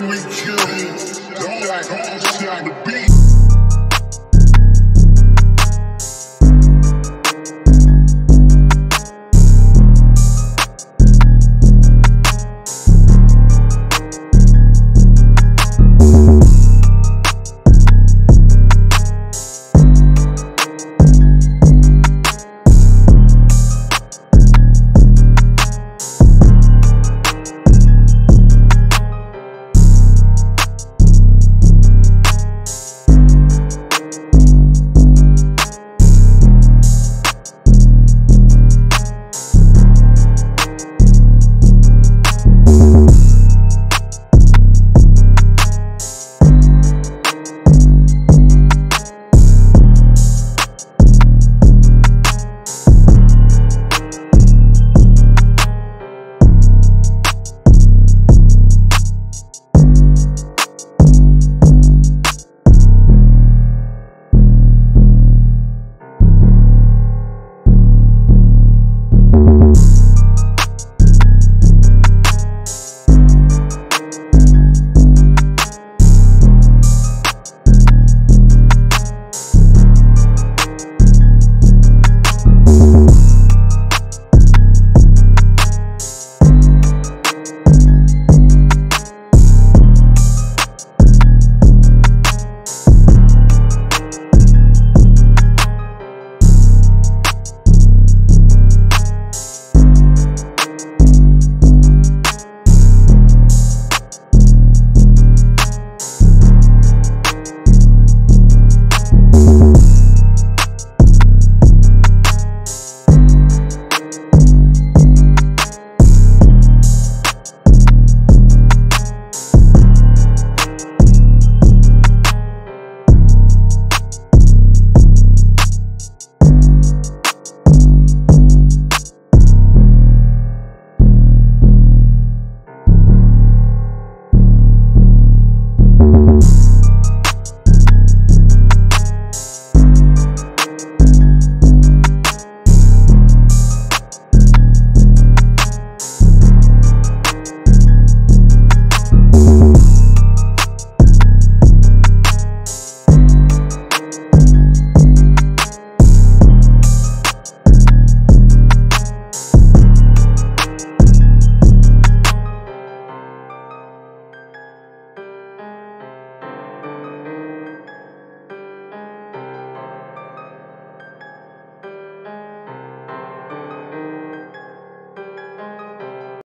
let me kill. Don't like, don't.